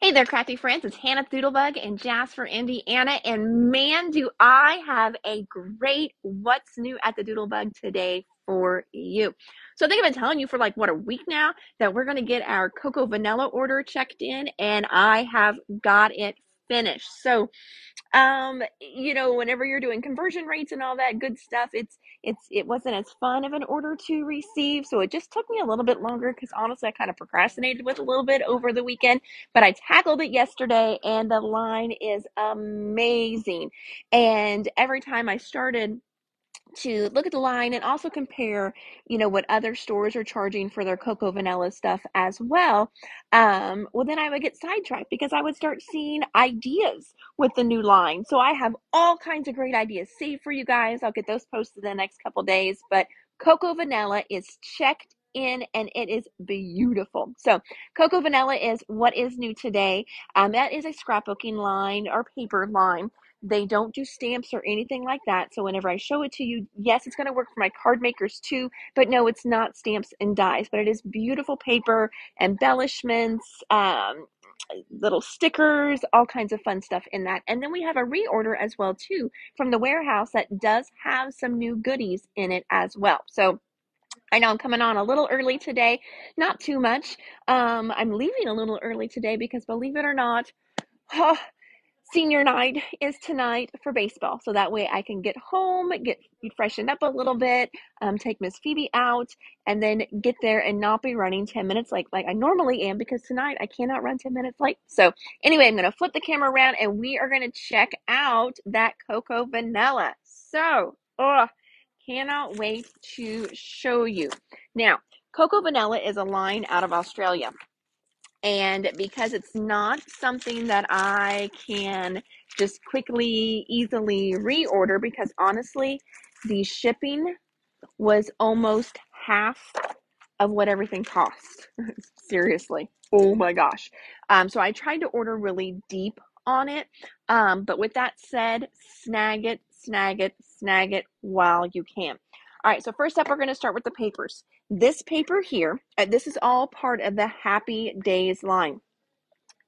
Hey there, crafty friends. It's Hannah Doodlebug in Jasper, Indiana. And man, do I have a great What's New at the Doodlebug today for you. So I think I've been telling you for like, what, a week now that we're going to get our Cocoa Vanilla order checked in, and I have got it finished. So um you know whenever you're doing conversion rates and all that good stuff it's it's it wasn't as fun of an order to receive so it just took me a little bit longer because honestly i kind of procrastinated with a little bit over the weekend but i tackled it yesterday and the line is amazing and every time i started to look at the line and also compare, you know, what other stores are charging for their cocoa vanilla stuff as well. Um, well, then I would get sidetracked because I would start seeing ideas with the new line. So I have all kinds of great ideas saved for you guys. I'll get those posted in the next couple days. But cocoa vanilla is checked in and it is beautiful. So, Cocoa Vanilla is what is new today. Um, that is a scrapbooking line or paper line they don't do stamps or anything like that. So whenever I show it to you, yes, it's going to work for my card makers too, but no, it's not stamps and dies, but it is beautiful paper, embellishments, um, little stickers, all kinds of fun stuff in that. And then we have a reorder as well too from the warehouse that does have some new goodies in it as well. So I know I'm coming on a little early today, not too much. Um, I'm leaving a little early today because believe it or not, oh, senior night is tonight for baseball. So that way I can get home, get freshened up a little bit, um, take Miss Phoebe out, and then get there and not be running 10 minutes like, like I normally am because tonight I cannot run 10 minutes late. So anyway, I'm going to flip the camera around and we are going to check out that Cocoa Vanilla. So, oh, cannot wait to show you. Now, Cocoa Vanilla is a line out of Australia. And because it's not something that I can just quickly, easily reorder, because honestly, the shipping was almost half of what everything cost. Seriously. Oh my gosh. Um, so I tried to order really deep on it. Um, but with that said, snag it, snag it, snag it while you can. All right, so first up, we're going to start with the papers. This paper here, uh, this is all part of the Happy Days line.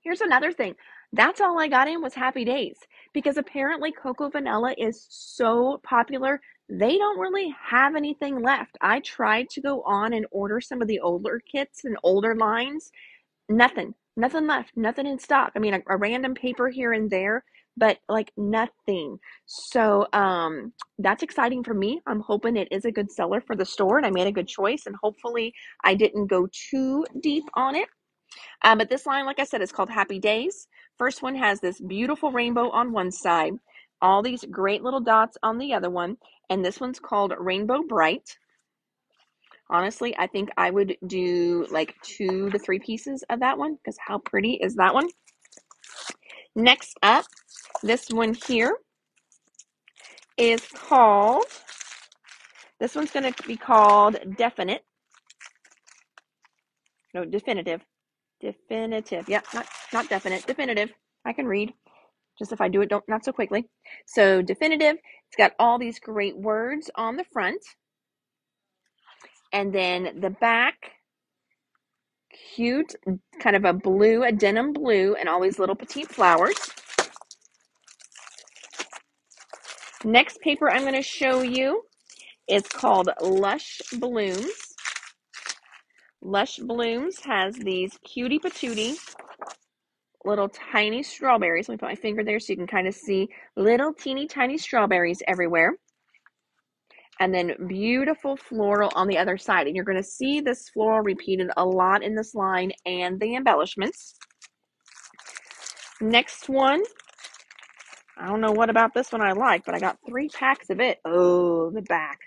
Here's another thing. That's all I got in was Happy Days because apparently Cocoa Vanilla is so popular. They don't really have anything left. I tried to go on and order some of the older kits and older lines. Nothing, nothing left, nothing in stock. I mean, a, a random paper here and there, but like nothing. So um, that's exciting for me. I'm hoping it is a good seller for the store and I made a good choice and hopefully I didn't go too deep on it. Um, but this line, like I said, is called Happy Days. First one has this beautiful rainbow on one side, all these great little dots on the other one, and this one's called Rainbow Bright. Honestly, I think I would do like two to three pieces of that one because how pretty is that one? Next up, this one here is called, this one's going to be called Definite. No, Definitive. Definitive. Yep, not, not definite. Definitive. I can read. Just if I do it don't not so quickly. So definitive. It's got all these great words on the front. And then the back, cute, kind of a blue, a denim blue, and all these little petite flowers. Next paper I'm going to show you is called Lush Blooms. Lush Blooms has these cutie patootie little tiny strawberries. Let me put my finger there so you can kind of see little teeny tiny strawberries everywhere. And then beautiful floral on the other side. And you're going to see this floral repeated a lot in this line and the embellishments. Next one I don't know what about this one I like, but I got three packs of it. Oh, the back.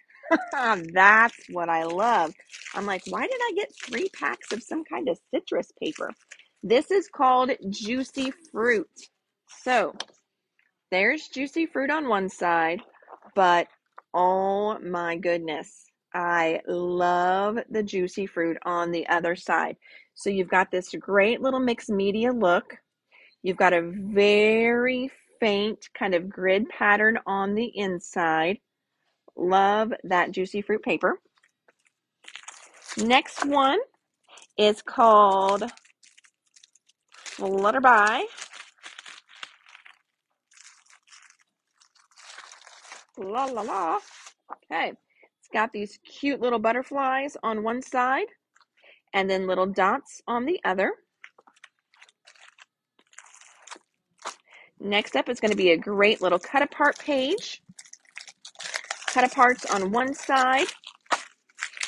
That's what I love. I'm like, why did I get three packs of some kind of citrus paper? This is called Juicy Fruit. So there's Juicy Fruit on one side, but oh my goodness, I love the Juicy Fruit on the other side. So you've got this great little mixed media look. You've got a very faint kind of grid pattern on the inside. Love that juicy fruit paper. Next one is called flutter by. La la la. Okay. It's got these cute little butterflies on one side and then little dots on the other. Next up is going to be a great little cut apart page. Cut aparts on one side.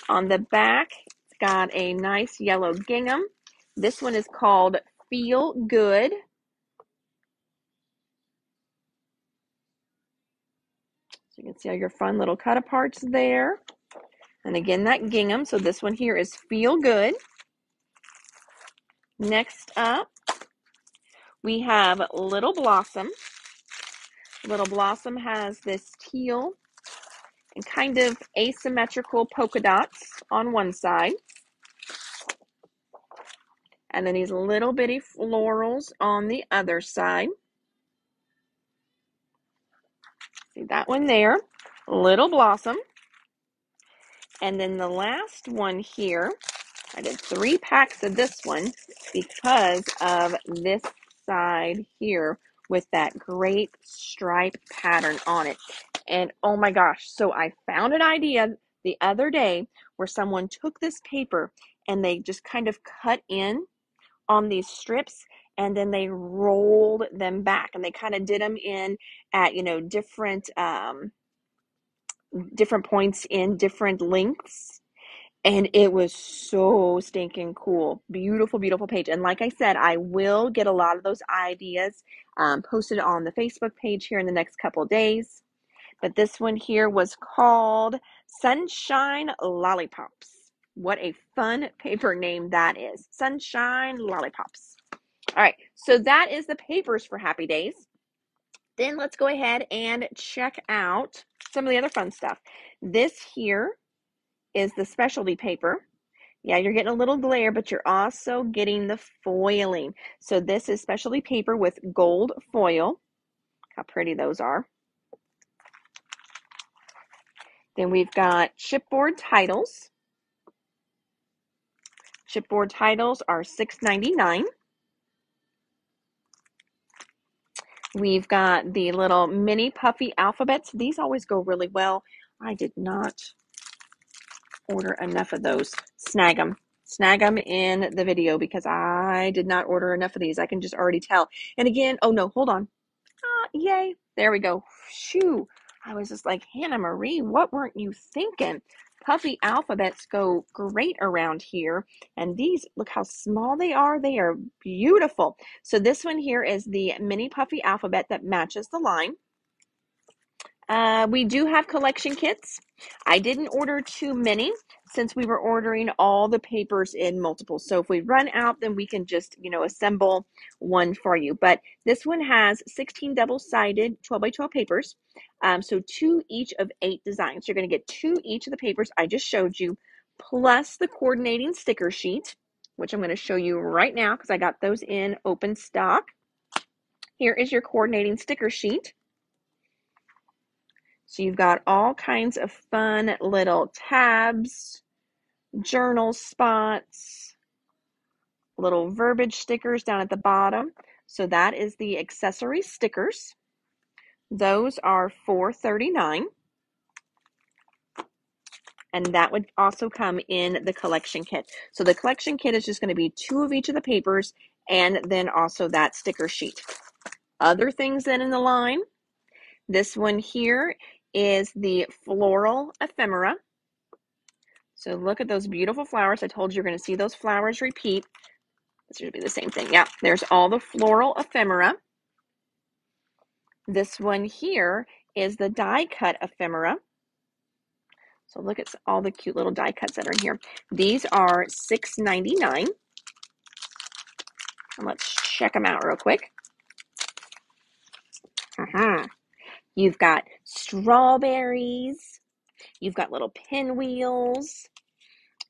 On the back, it's got a nice yellow gingham. This one is called Feel Good. So you can see all your fun little cut aparts there. And again, that gingham. So this one here is Feel Good. Next up, we have Little Blossom. Little Blossom has this teal and kind of asymmetrical polka dots on one side. And then these little bitty florals on the other side. See that one there, Little Blossom. And then the last one here, I did three packs of this one because of this side here with that great stripe pattern on it. And oh my gosh, so I found an idea the other day where someone took this paper and they just kind of cut in on these strips and then they rolled them back and they kind of did them in at you know different um different points in different lengths and it was so stinking cool. Beautiful beautiful page. And like i said i will get a lot of those ideas um, posted on the facebook page here in the next couple days. But this one here was called sunshine lollipops. What a fun paper name that is. Sunshine lollipops. All right so that is the papers for happy days. Then let's go ahead and check out some of the other fun stuff. This here is the specialty paper. Yeah, you're getting a little glare, but you're also getting the foiling. So this is specialty paper with gold foil. How pretty those are. Then we've got chipboard titles. Chipboard titles are $6.99. We've got the little mini puffy alphabets. These always go really well. I did not order enough of those. Snag them. Snag them in the video because I did not order enough of these. I can just already tell. And again, oh no, hold on. Ah, yay. There we go. Shoo. I was just like, Hannah Marie, what weren't you thinking? Puffy alphabets go great around here. And these, look how small they are. They are beautiful. So this one here is the mini puffy alphabet that matches the line. Uh, we do have collection kits. I didn't order too many since we were ordering all the papers in multiples. So if we run out, then we can just, you know, assemble one for you. But this one has 16 double-sided 12 by 12 papers. Um, so two each of eight designs. You're going to get two each of the papers I just showed you, plus the coordinating sticker sheet, which I'm going to show you right now because I got those in open stock. Here is your coordinating sticker sheet. So you've got all kinds of fun little tabs, journal spots, little verbiage stickers down at the bottom. So that is the accessory stickers. Those are $4.39. And that would also come in the collection kit. So the collection kit is just going to be two of each of the papers and then also that sticker sheet. Other things then in the line. This one here is the floral ephemera. So look at those beautiful flowers. I told you you're going to see those flowers repeat. This should be the same thing. Yeah, there's all the floral ephemera. This one here is the die cut ephemera. So look at all the cute little die cuts that are in here. These are $6.99. And let's check them out real quick. Uh-huh. You've got strawberries. You've got little pinwheels.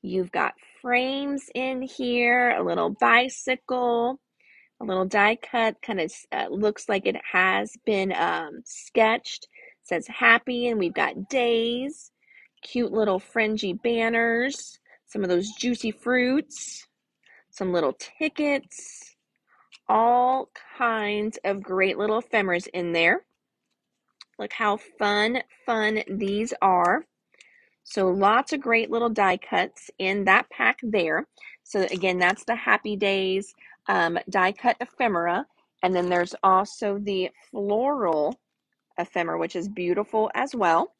You've got frames in here, a little bicycle, a little die cut, kind of uh, looks like it has been um, sketched. It says happy, and we've got days, cute little fringy banners, some of those juicy fruits, some little tickets, all kinds of great little ephemeras in there. Look how fun, fun these are. So lots of great little die cuts in that pack there. So again, that's the Happy Days um, die cut ephemera. And then there's also the floral ephemera, which is beautiful as well.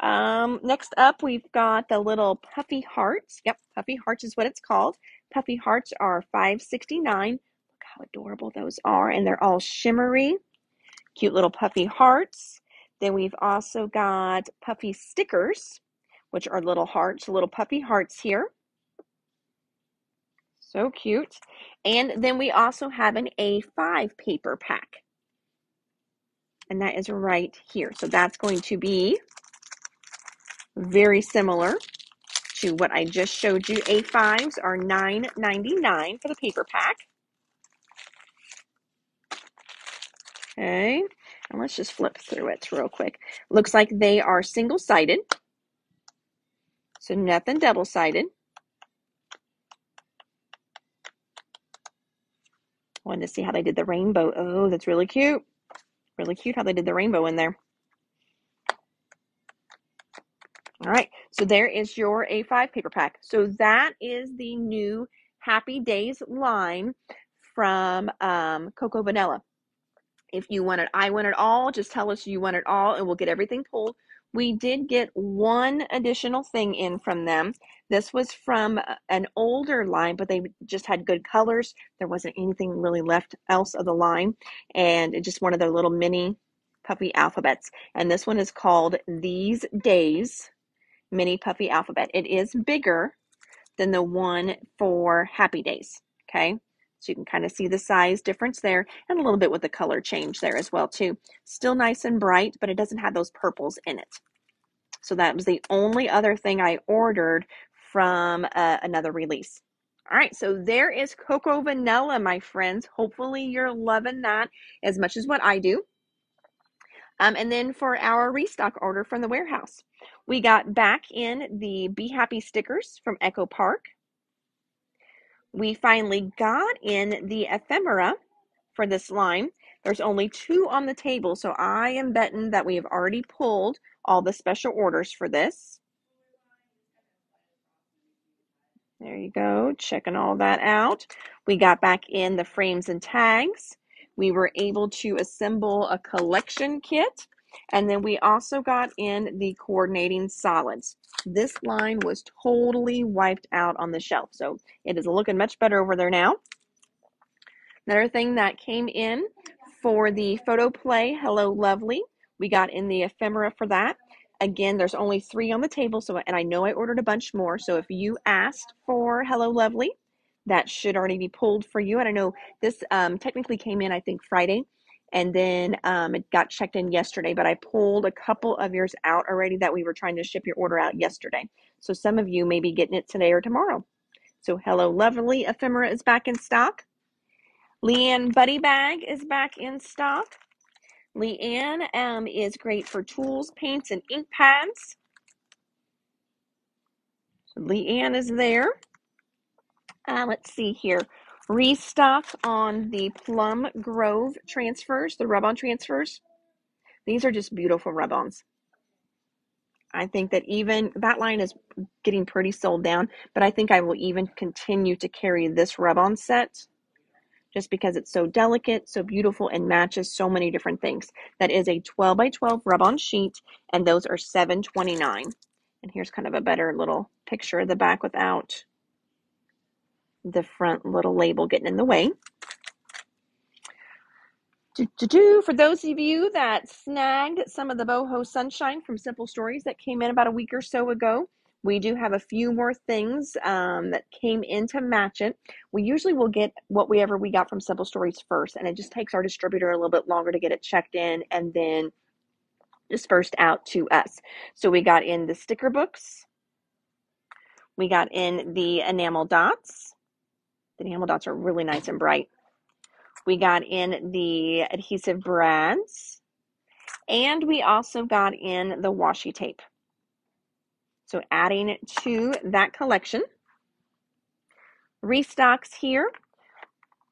Um, next up, we've got the little puffy hearts. Yep, puffy hearts is what it's called. Puffy hearts are five sixty nine. Look how adorable those are, and they're all shimmery, cute little puffy hearts. Then we've also got puffy stickers, which are little hearts, little puffy hearts here. So cute. And then we also have an A5 paper pack. And that is right here. So that's going to be very similar to what I just showed you. A5s are $9.99 for the paper pack. Okay, and let's just flip through it real quick. Looks like they are single sided, so nothing double sided. Wanted to see how they did the rainbow. Oh, that's really cute. Really cute how they did the rainbow in there. All right, so there is your A5 paper pack. So that is the new Happy Days line from um, Cocoa Vanilla. If you want it, I want it all, just tell us you want it all and we'll get everything pulled. We did get one additional thing in from them. This was from an older line, but they just had good colors. There wasn't anything really left else of the line, and it's just one of their little mini puffy alphabets. And this one is called These Days Mini Puffy Alphabet. It is bigger than the one for Happy Days. Okay. So you can kind of see the size difference there and a little bit with the color change there as well too. Still nice and bright, but it doesn't have those purples in it. So that was the only other thing I ordered from uh, another release. All right, so there is Cocoa Vanilla, my friends. Hopefully you're loving that as much as what I do. Um, and then for our restock order from the warehouse, we got back in the Be Happy stickers from Echo Park. We finally got in the ephemera for this line. There's only two on the table, so I am betting that we have already pulled all the special orders for this. There you go, checking all that out. We got back in the frames and tags. We were able to assemble a collection kit. And then we also got in the coordinating solids. This line was totally wiped out on the shelf. So it is looking much better over there now. Another thing that came in for the photo play, Hello Lovely, we got in the ephemera for that. Again, there's only three on the table, so and I know I ordered a bunch more. So if you asked for Hello Lovely, that should already be pulled for you. And I know this um, technically came in, I think, Friday, and then um, it got checked in yesterday. But I pulled a couple of yours out already that we were trying to ship your order out yesterday. So some of you may be getting it today or tomorrow. So Hello Lovely ephemera is back in stock. Leanne Buddy Bag is back in stock. Leanne um, is great for tools, paints, and ink pads. So Leanne is there. Uh, let's see here. Restock on the Plum Grove transfers, the rub on transfers. These are just beautiful rub ons. I think that even that line is getting pretty sold down, but I think I will even continue to carry this rub on set just because it's so delicate, so beautiful, and matches so many different things. That is a 12 by 12 rub-on sheet, and those are 7.29. And here's kind of a better little picture of the back without the front little label getting in the way. For those of you that snagged some of the boho sunshine from Simple Stories that came in about a week or so ago, we do have a few more things um, that came in to match it. We usually will get whatever we got from Simple Stories first, and it just takes our distributor a little bit longer to get it checked in and then dispersed out to us. So we got in the sticker books, we got in the enamel dots. The enamel dots are really nice and bright. We got in the adhesive brads, and we also got in the washi tape. So adding to that collection. Restocks here.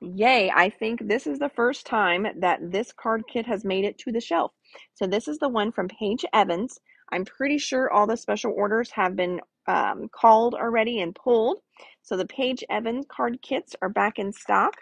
Yay, I think this is the first time that this card kit has made it to the shelf. So this is the one from Paige Evans. I'm pretty sure all the special orders have been um, called already and pulled. So the Paige Evans card kits are back in stock.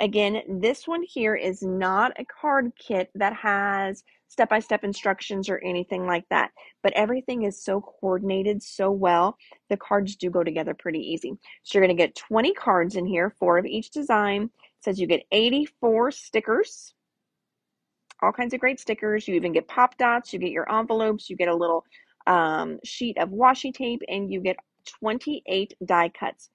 Again, this one here is not a card kit that has step by step instructions or anything like that, but everything is so coordinated so well. The cards do go together pretty easy. So you're going to get 20 cards in here, four of each design. It says you get 84 stickers, all kinds of great stickers. You even get pop dots, you get your envelopes, you get a little um, sheet of washi tape, and you get 28 die cuts.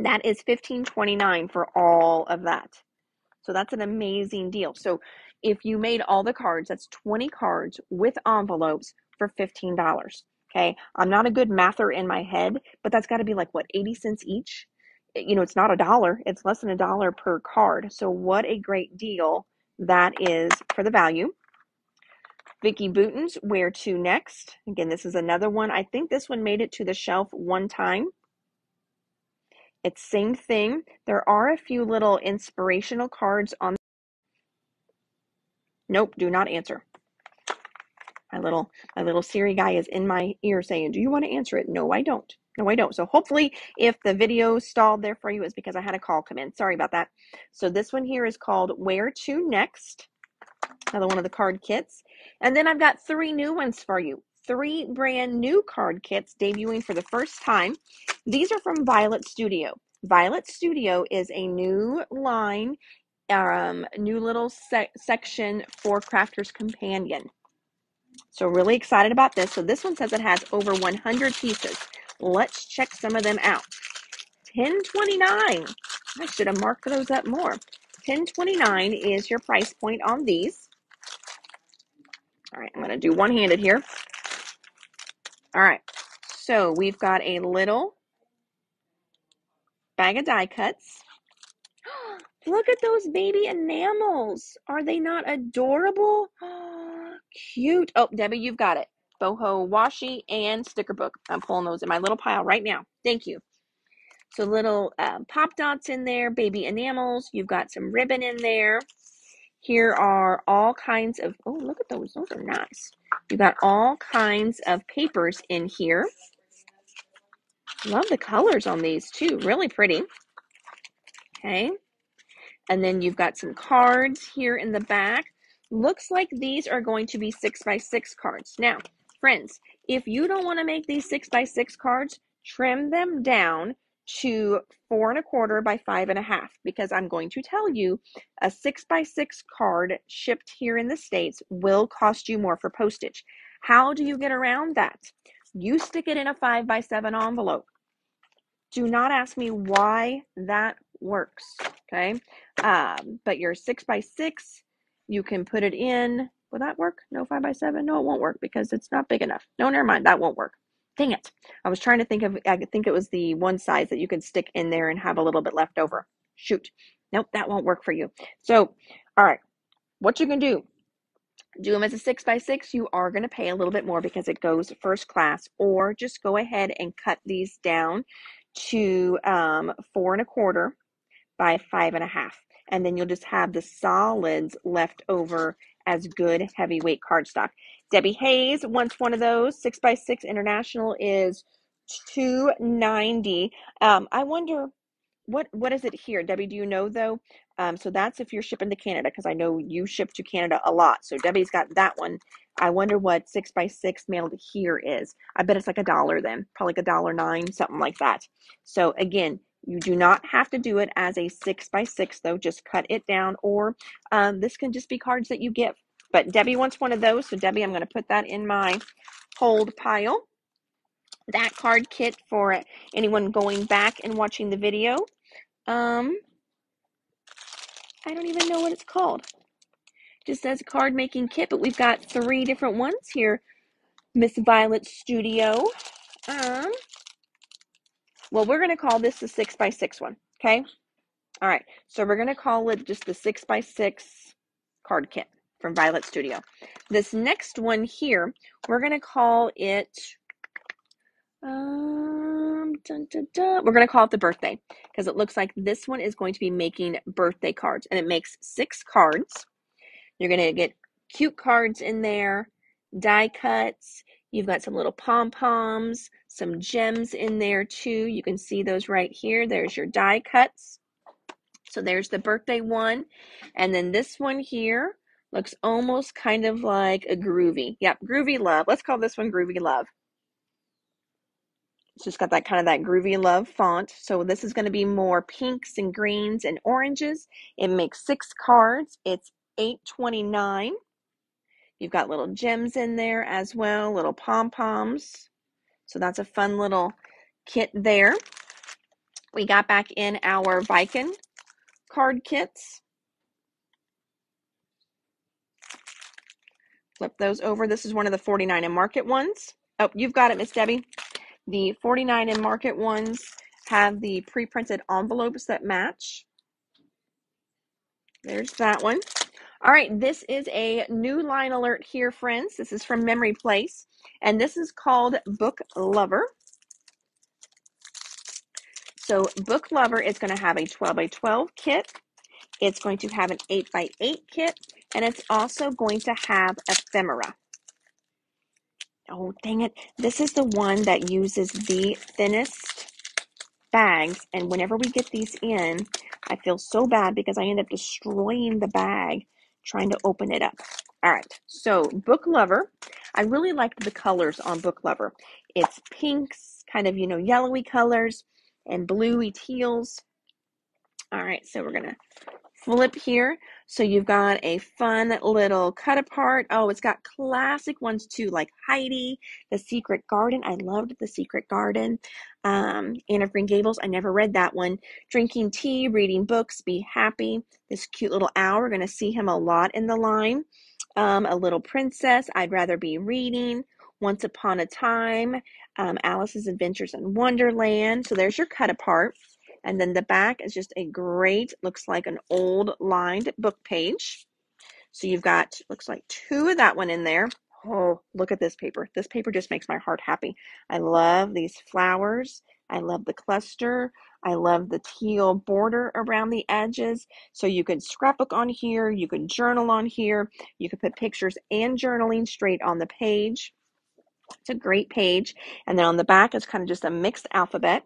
That is $15.29 for all of that. So that's an amazing deal. So if you made all the cards, that's 20 cards with envelopes for $15. Okay. I'm not a good mather in my head, but that's got to be like what, 80 cents each? You know, it's not a dollar, it's less than a dollar per card. So what a great deal that is for the value. Vicki Boutin's Where to Next. Again, this is another one. I think this one made it to the shelf one time. It's same thing. There are a few little inspirational cards on. Nope, do not answer. My little my little Siri guy is in my ear saying, "Do you want to answer it?" No, I don't. No, I don't. So hopefully, if the video stalled there for you, it's because I had a call come in. Sorry about that. So this one here is called Where to Next. Another one of the card kits. And then I've got three new ones for you. Three brand new card kits debuting for the first time. These are from Violet Studio. Violet Studio is a new line, um, new little se- section for Crafters Companion. So really excited about this. So this one says it has over 100 pieces. Let's check some of them out. 1029. I should have marked those up more. 1029 is your price point on these. All right, I'm going to do one-handed here. All right. So we've got a little bag of die cuts. Look at those baby enamels. Are they not adorable? Cute. Oh, Debbie, you've got it. Boho washi and sticker book. I'm pulling those in my little pile right now. Thank you. So little uh, pop dots in there, baby enamels. You've got some ribbon in there. Here are all kinds of, oh, look at those. Those are nice. You've got all kinds of papers in here. Love the colors on these too. Really pretty. Okay. And then you've got some cards here in the back. Looks like these are going to be six by six cards. Now, friends, if you don't want to make these six by six cards, trim them down to four and a quarter by five and a half because I'm going to tell you a six by six card shipped here in the States will cost you more for postage. How do you get around that? You stick it in a five by seven envelope. Do not ask me why that works. Okay. Um, but your six by six, you can put it in. Will that work? No five by seven? No, it won't work because it's not big enough. No, never mind. That won't work. Dang it. I was trying to think of, I think it was the one size that you could stick in there and have a little bit left over. Shoot. Nope, that won't work for you. So, all right, what you can do, do them as a six by six, you are going to pay a little bit more because it goes first class, or just go ahead and cut these down to um, four and a quarter by five and a half. And then you'll just have the solids left over as good heavyweight cardstock. Debbie Hayes wants one of those. Six by six international is 290. Um, I wonder what what is it here, Debbie? Do you know though? Um, so that's if you're shipping to Canada, because I know you ship to Canada a lot. So Debbie's got that one. I wonder what six by six mailed here is. I bet it's like a dollar then, probably like a dollar nine, something like that. So again, you do not have to do it as a six by six though. Just cut it down, or um, this can just be cards that you give. But Debbie wants one of those, so Debbie, I'm going to put that in my hold pile. That card kit for anyone going back and watching the video. Um, I don't even know what it's called. Just says card making kit, but we've got three different ones here. Miss Violet Studio. Um, well, we're going to call this the six by six one. Okay. All right. So we're going to call it just the six by six card kit from Violet Studio. This next one here, we're going to call it um, dun, dun, dun. We're going to call it the birthday because it looks like this one is going to be making birthday cards and it makes six cards. You're going to get cute cards in there, die cuts. You've got some little pom poms, some gems in there too. You can see those right here. There's your die cuts. So there's the birthday one. And then this one here looks almost kind of like a groovy. Yep, groovy love. Let's call this one groovy love. It's just got that kind of that groovy love font. So this is going to be more pinks and greens and oranges. It makes six cards. It's 829. You've got little gems in there as well, little pom-poms. So that's a fun little kit there. We got back in our Viking card kits. Flip those over. This is one of the 49 and market ones. Oh, you've got it, Miss Debbie. The 49 and market ones have the pre-printed envelopes that match. There's that one. All right, this is a new line alert here, friends. This is from Memory Place, and this is called Book Lover. So Book Lover is going to have a 12 by 12 kit. It's going to have an 8 by 8 kit, and it's also going to have ephemera. Oh, dang it. This is the one that uses the thinnest bags. And whenever we get these in, I feel so bad because I end up destroying the bag trying to open it up. All right, so Book Lover. I really liked the colors on Book Lover. It's pinks, kind of, you know, yellowy colors and bluey teals. All right, so we're going to flip here. So you've got a fun little cut apart. Oh, it's got classic ones too, like Heidi, The Secret Garden. I loved The Secret Garden. Um, Anne of Green Gables. I never read that one. Drinking tea, reading books, be happy. This cute little owl. We're going to see him a lot in the line. Um, a Little Princess. I'd rather be reading. Once Upon a Time. Um, Alice's Adventures in Wonderland. So there's your cut apart. And then the back is just a great, looks like an old lined book page. So you've got, looks like two of that one in there. Oh, look at this paper. This paper just makes my heart happy. I love these flowers. I love the cluster. I love the teal border around the edges. So you could scrapbook on here. You could journal on here. You could put pictures and journaling straight on the page. It's a great page. And then on the back is kind of just a mixed alphabet.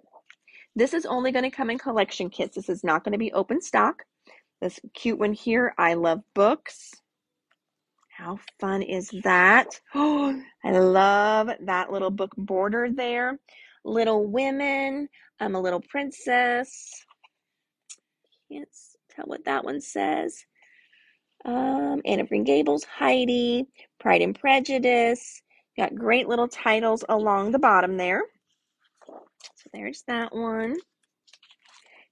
This is only going to come in collection kits. This is not going to be open stock. This cute one here, I love books. How fun is that? Oh, I love that little book border there. Little Women, I'm a Little Princess. Can't tell what that one says. Um, Anne of Green Gables, Heidi, Pride and Prejudice. Got great little titles along the bottom there. So there's that one.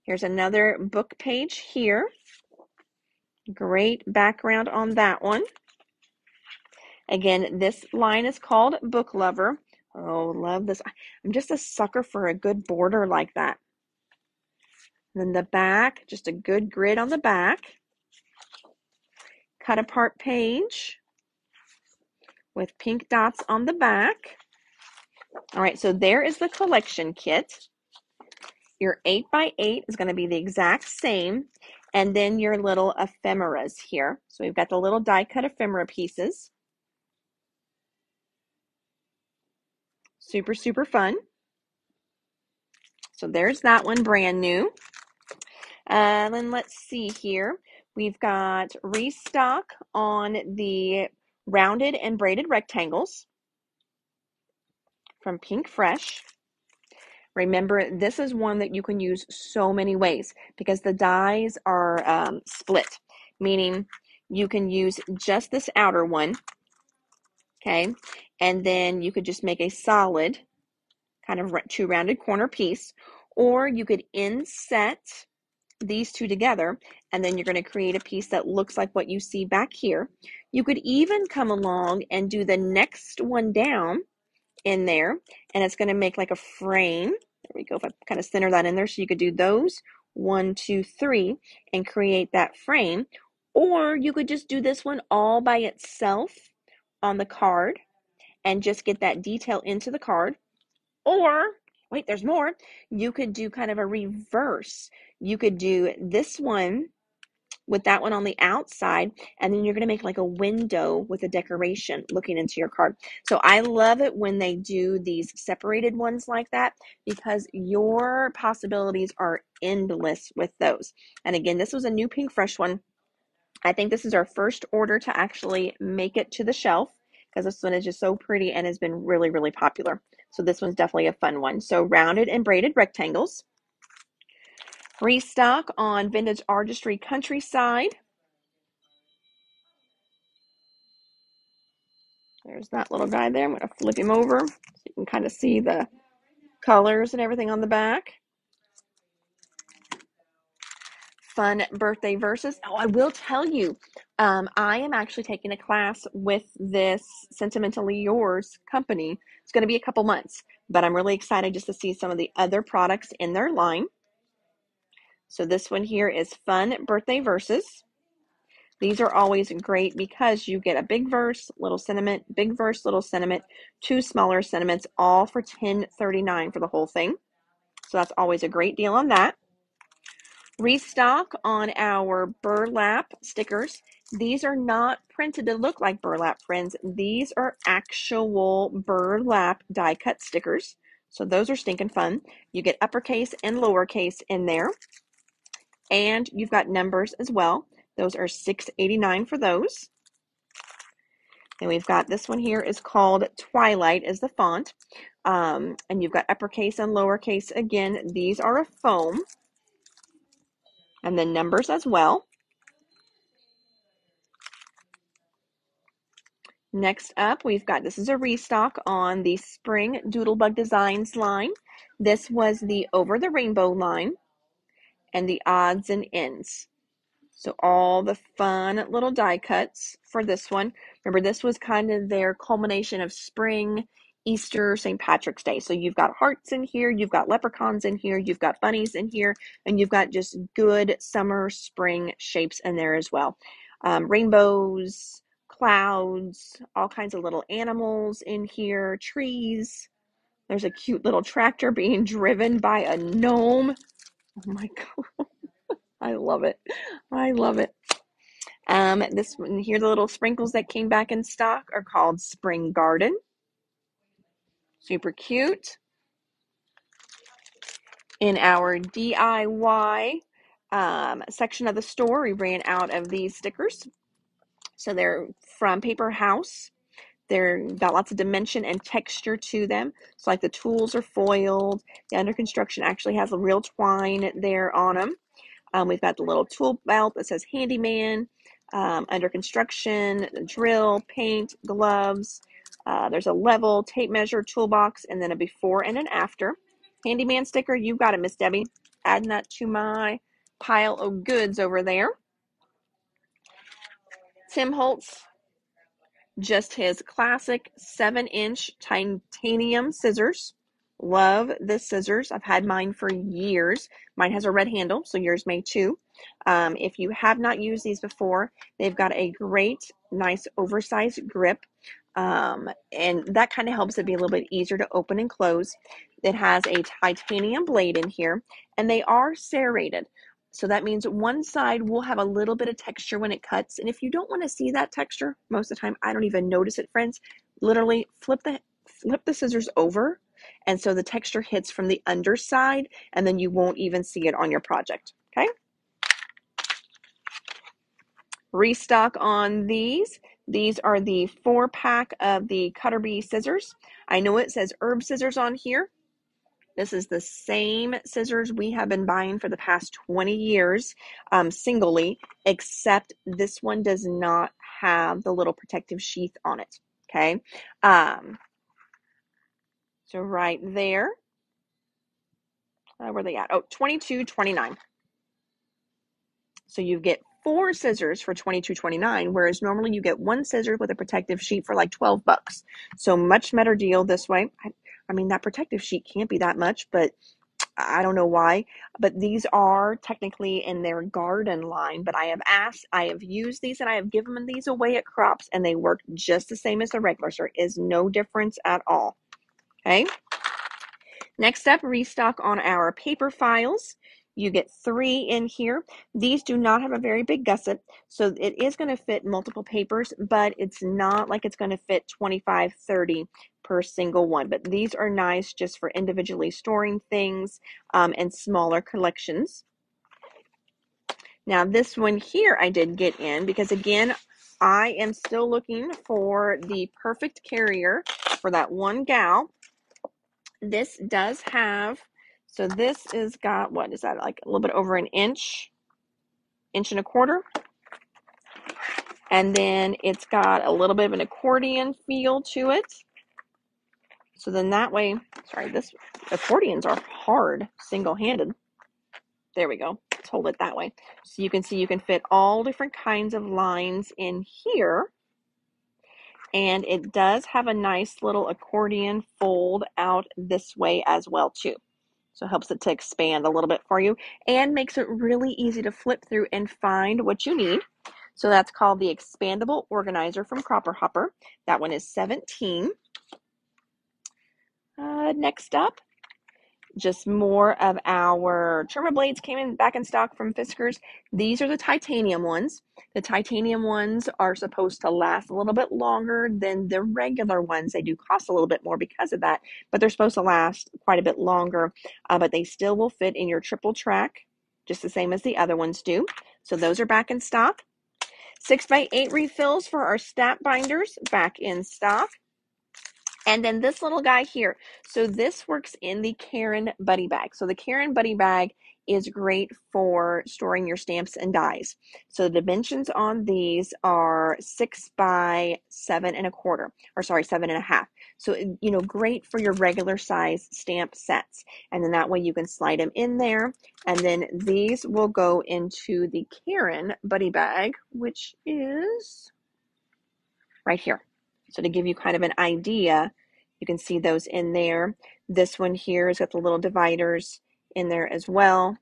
Here's another book page here. Great background on that one. Again, this line is called Book Lover. Oh, love this. I'm just a sucker for a good border like that. And then the back, just a good grid on the back. Cut apart page with pink dots on the back. All right, so there is the collection kit. Your 8 by 8 is going to be the exact same. And then your little ephemeras here. So we've got the little die cut ephemera pieces. Super, super fun. So there's that one brand new. And then let's see here. We've got restock on the rounded and braided rectangles from Pinkfresh. Remember, this is one that you can use so many ways because the dies are um, split, meaning you can use just this outer one, okay, and then you could just make a solid kind of two rounded corner piece, or you could inset these two together and then you're going to create a piece that looks like what you see back here. You could even come along and do the next one down in there and it's going to make like a frame. There we go. If I kind of center that in there so you could do those one, two, three and create that frame. Or you could just do this one all by itself on the card and just get that detail into the card. Or wait, there's more. You could do kind of a reverse. You could do this one with that one on the outside, and then you're going to make like a window with a decoration looking into your card. So I love it when they do these separated ones like that because your possibilities are endless with those. And again, this was a new Pinkfresh one. I think this is our first order to actually make it to the shelf because this one is just so pretty and has been really, really popular. So this one's definitely a fun one. So rounded and braided rectangles. Restock on Vintage Artistry Countryside. There's that little guy there. I'm going to flip him over so you can kind of see the colors and everything on the back. Fun birthday verses. Oh, I will tell you, um, I am actually taking a class with this Sentimentally Yours company. It's going to be a couple months, but I'm really excited just to see some of the other products in their line. So this one here is Fun Birthday Verses. These are always great because you get a big verse, little sentiment, big verse, little sentiment, two smaller sentiments, all for $10.39 for the whole thing. So that's always a great deal on that. Restock on our burlap stickers. These are not printed to look like burlap, friends. These are actual burlap die cut stickers. So those are stinking fun. You get uppercase and lowercase in there and you've got numbers as well. Those are 689 for those. And we've got this one here is called Twilight is the font. Um, and you've got uppercase and lowercase. Again, these are a foam. And then numbers as well. Next up, we've got this is a restock on the Spring Doodlebug Designs line. This was the Over the Rainbow line and the odds and ends. So all the fun little die cuts for this one. Remember, this was kind of their culmination of spring, Easter, St. Patrick's Day. So you've got hearts in here, you've got leprechauns in here, you've got bunnies in here, and you've got just good summer, spring shapes in there as well. Um, rainbows, clouds, all kinds of little animals in here, trees. There's a cute little tractor being driven by a gnome. Oh my god. I love it. I love it. Um, this one here, the little sprinkles that came back in stock are called Spring Garden. Super cute. In our DIY um, section of the store, we ran out of these stickers. So they're from Paper House. They're got lots of dimension and texture to them. So like the tools are foiled. The under construction actually has a real twine there on them. Um, we've got the little tool belt that says handyman. Um, under construction, drill, paint, gloves. Uh, there's a level, tape measure, toolbox, and then a before and an after. Handyman sticker, you got it, Miss Debbie. Adding that to my pile of goods over there. Tim Holtz just his classic seven inch titanium scissors. Love the scissors. I've had mine for years. Mine has a red handle, so yours may too. Um, if you have not used these before, they've got a great, nice, oversized grip. Um, and that kind of helps it be a little bit easier to open and close. It has a titanium blade in here, and they are serrated. So that means one side will have a little bit of texture when it cuts. And if you don't want to see that texture, most of the time I don't even notice it, friends. Literally flip the flip the scissors over and so the texture hits from the underside and then you won't even see it on your project. Okay? Restock on these. These are the four pack of the Cutter Bee scissors. I know it says herb scissors on here. This is the same scissors we have been buying for the past 20 years um, singly, except this one does not have the little protective sheath on it. Okay. Um, so right there, uh, where they at? Oh, 22.29. So you get four scissors for 22.29 whereas normally you get one scissor with a protective sheet for like 12 bucks so much better deal this way I, I mean, that protective sheet can't be that much, but I don't know why. But these are technically in their garden line. But I have asked, I have used these, and I have given these away at crops, and they work just the same as the regular. So there is no difference at all. Okay. Next up, restock on our paper files. You get three in here. These do not have a very big gusset, so it is going to fit multiple papers, but it's not like it's going to fit 25, 30 per single one. But these are nice just for individually storing things um, and smaller collections. Now, this one here I did get in because, again, I am still looking for the perfect carrier for that one gal. This does have, so this is got, what is that, like a little bit over an inch, inch and a quarter. And then it's got a little bit of an accordion feel to it. So then that way, sorry, this accordions are hard single-handed. There we go. Let's hold it that way. So you can see you can fit all different kinds of lines in here. And it does have a nice little accordion fold out this way as well too. So it helps it to expand a little bit for you and makes it really easy to flip through and find what you need. So that's called the expandable organizer from Cropper Hopper. That one is 17. Uh, next up, just more of our trimmer blades came in back in stock from Fiskars. These are the titanium ones. The titanium ones are supposed to last a little bit longer than the regular ones. They do cost a little bit more because of that, but they're supposed to last quite a bit longer. Uh, but they still will fit in your triple track, just the same as the other ones do. So those are back in stock. Six by eight refills for our snap binders back in stock. And then this little guy here. So this works in the Karen Buddy Bag. So the Karen Buddy Bag is great for storing your stamps and dies. So the dimensions on these are six by seven and a quarter, or sorry, seven and a half. So, you know, great for your regular size stamp sets. And then that way you can slide them in there. And then these will go into the Karen Buddy Bag, which is right here. So to give you kind of an idea, you can see those in there. This one here has got the little dividers in there as well.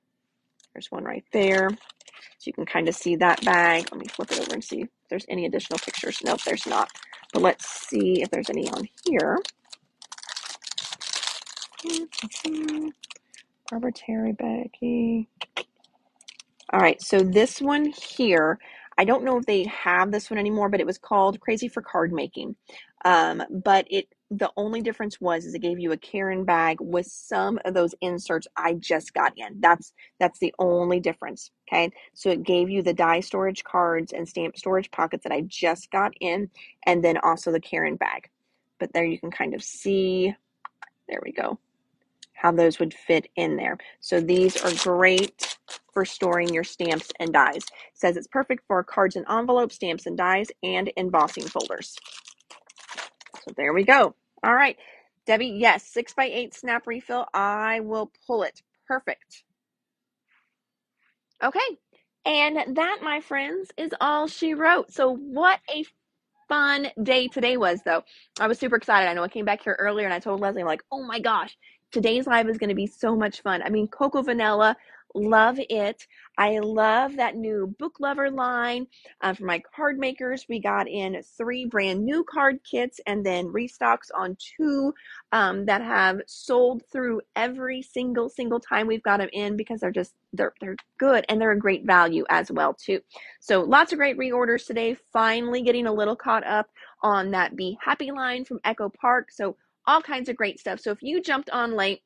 There's one right there. So you can kind of see that bag. Let me flip it over and see if there's any additional pictures. Nope, there's not. But let's see if there's any on here. Barbara Terry Becky. All right, so this one here, I don't know if they have this one anymore, but it was called Crazy for Card Making. Um, but it the only difference was is it gave you a Karen bag with some of those inserts I just got in. That's that's the only difference. Okay. So it gave you the die storage cards and stamp storage pockets that I just got in, and then also the Karen bag. But there you can kind of see, there we go, how those would fit in there. So these are great for storing your stamps and dies. It says it's perfect for cards and envelopes, stamps and dies, and embossing folders. So there we go. All right. Debbie, yes, six by eight snap refill. I will pull it. Perfect. Okay. And that, my friends, is all she wrote. So, what a fun day today was, though. I was super excited. I know I came back here earlier and I told Leslie, I'm like, oh my gosh, today's live is going to be so much fun. I mean, Cocoa Vanilla Love it. I love that new book lover line. Uh, for my card makers, we got in three brand new card kits and then restocks on two um, that have sold through every single single time we've got them in because they're just they're they're good and they're a great value as well too. So lots of great reorders today. Finally getting a little caught up on that Be Happy line from Echo Park. So all kinds of great stuff. So if you jumped on late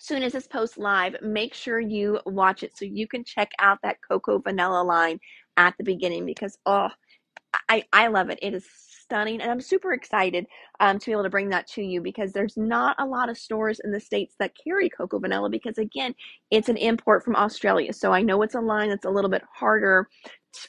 soon as this post live, make sure you watch it so you can check out that cocoa vanilla line at the beginning because oh, I I love it. It is stunning and I'm super excited um, to be able to bring that to you because there's not a lot of stores in the states that carry cocoa vanilla because again, it's an import from Australia. So I know it's a line that's a little bit harder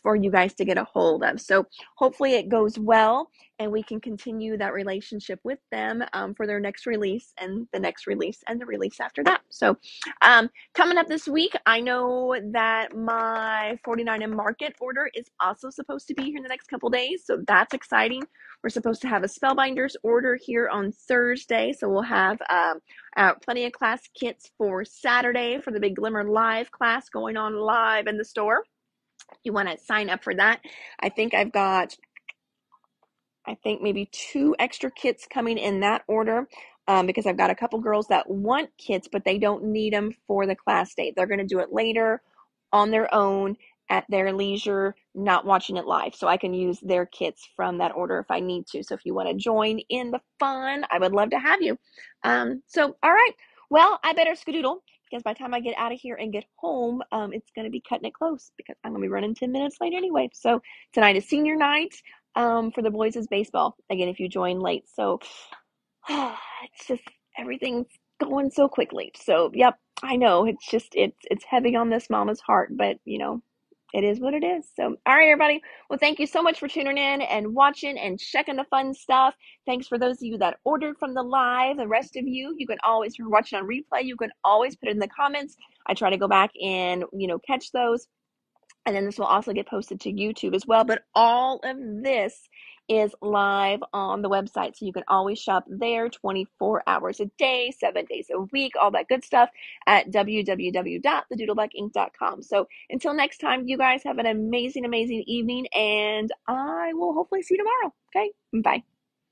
for you guys to get a hold of. So hopefully it goes well and we can continue that relationship with them um, for their next release and the next release and the release after that. So um, coming up this week, I know that my 49 and Market order is also supposed to be here in the next couple days. So that's exciting. We're supposed to have a Spellbinders order here on Thursday. So we'll have um, uh, plenty of class kits for Saturday for the Big Glimmer Live class going on live in the store you want to sign up for that. I think I've got, I think maybe two extra kits coming in that order. um, because I've got a couple girls that want kits, but they don't need them for the class date. They're going to do it later on their own at their leisure, not watching it live. So I can use their kits from that order if I need to. So if you want to join in the fun, I would love to have you. Um, so, all right. Well, I better skedoodle because by the time I get out of here and get home, um, it's going to be cutting it close because I'm going to be running 10 minutes late anyway. So tonight is senior night um, for the boys' is baseball. Again, if you join late. So it's just everything's going so quickly. So, yep, I know it's just it's it's heavy on this mama's heart, but you know, it is what it is. So, all right, everybody. Well, thank you so much for tuning in and watching and checking the fun stuff. Thanks for those of you that ordered from the live. The rest of you, you can always, if you're watching on replay, you can always put it in the comments. I try to go back and, you know, catch those. And then this will also get posted to YouTube as well. But all of this is live on the website. So you can always shop there 24 hours a day, seven days a week, all that good stuff at www.thedoodlebuginc.com. So until next time, you guys have an amazing, amazing evening, and I will hopefully see you tomorrow. Okay, bye.